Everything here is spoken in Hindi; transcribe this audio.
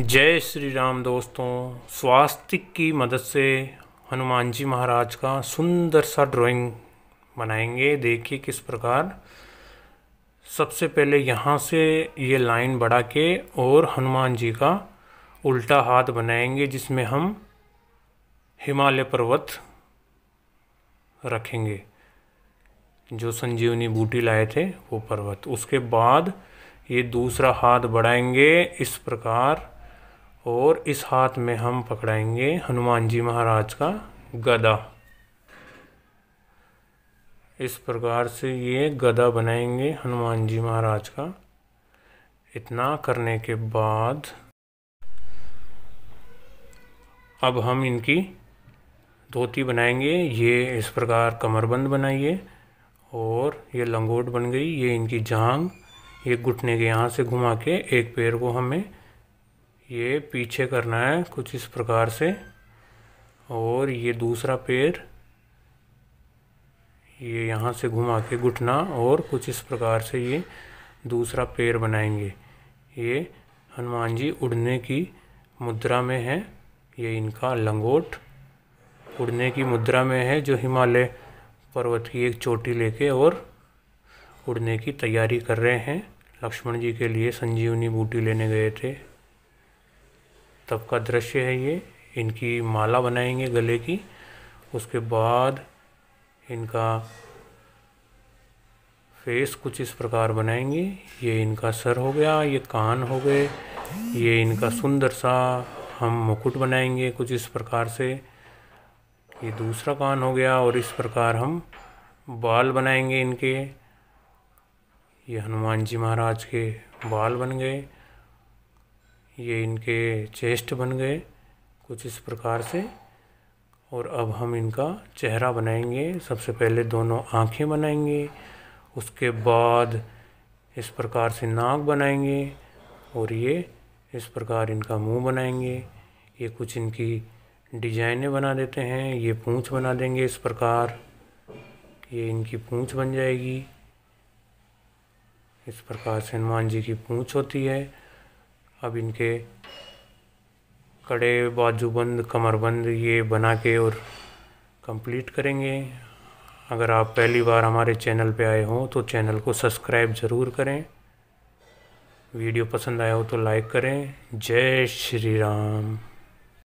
जय श्री राम दोस्तों, स्वास्तिक की मदद से हनुमान जी महाराज का सुंदर सा ड्राइंग बनाएँगे। देखिए किस प्रकार। सबसे पहले यहाँ से ये लाइन बढ़ा के और हनुमान जी का उल्टा हाथ बनाएँगे, जिसमें हम हिमालय पर्वत रखेंगे। जो संजीवनी बूटी लाए थे, वो पर्वत। उसके बाद ये दूसरा हाथ बढ़ाएँगे। इस प्रकार और इस हाथ में हम पकड़ाएँगे हनुमान जी महाराज का गदा। इस प्रकार से ये गदा बनाएँगे हनुमान जी महाराज का। इतना करने के बाद अब हम इनकी धोती बनाएँगे। ये इस प्रकार कमरबंद बनाइए और ये लंगोट बन गई। ये इनकी जांग, ये घुटने के यहाँ से घुमा के एक पैर को हमें ये पीछे करना है कुछ इस प्रकार से। और ये दूसरा पैर, ये यहाँ से घुमा के घुटना और कुछ इस प्रकार से ये दूसरा पैर बनाएँगे। ये हनुमान जी उड़ने की मुद्रा में है, ये इनका लंगोट उड़ने की मुद्रा में है जो हिमालय पर्वत की एक चोटी लेके और उड़ने की तैयारी कर रहे हैं। लक्ष्मण जी के लिए संजीवनी बूटी लेने गए थे। तब का दृश्य है ये। इनकी माला बनाएँगे गले की। उसके बाद इनका फेस कुछ इस प्रकार बनाएँगे। ये इनका सर हो गया, ये कान हो गए, ये इनका सुंदर सा हम मुकुट बनाएँगे कुछ इस प्रकार से। ये दूसरा कान हो गया और इस प्रकार हम बाल बनाएँगे इनके। ये हनुमान जी महाराज के बाल बन गए। ये इनके चेस्ट बन गए कुछ इस प्रकार से। और अब हम इनका चेहरा बनाएँगे, सबसे पहले दोनों आँखें बनाएँगे, उसके बाद इस प्रकार से नाक बनाएँगे और ये इस प्रकार इनका मुँह बनाएँगे। ये कुछ इनकी डिजाइनें बना देते हैं, ये पूँछ बना देंगे इस प्रकार। ये इनकी पूँछ बन जाएगी। इस प्रकार से हनुमान जी की पूँछ होती है। अब इनके कड़े बाजूबंद, कमरबंद ये बना के और कंप्लीट करेंगे। अगर आप पहली बार हमारे चैनल पे आए हों तो चैनल को सब्सक्राइब ज़रूर करें। वीडियो पसंद आया हो तो लाइक करें। जय श्री राम।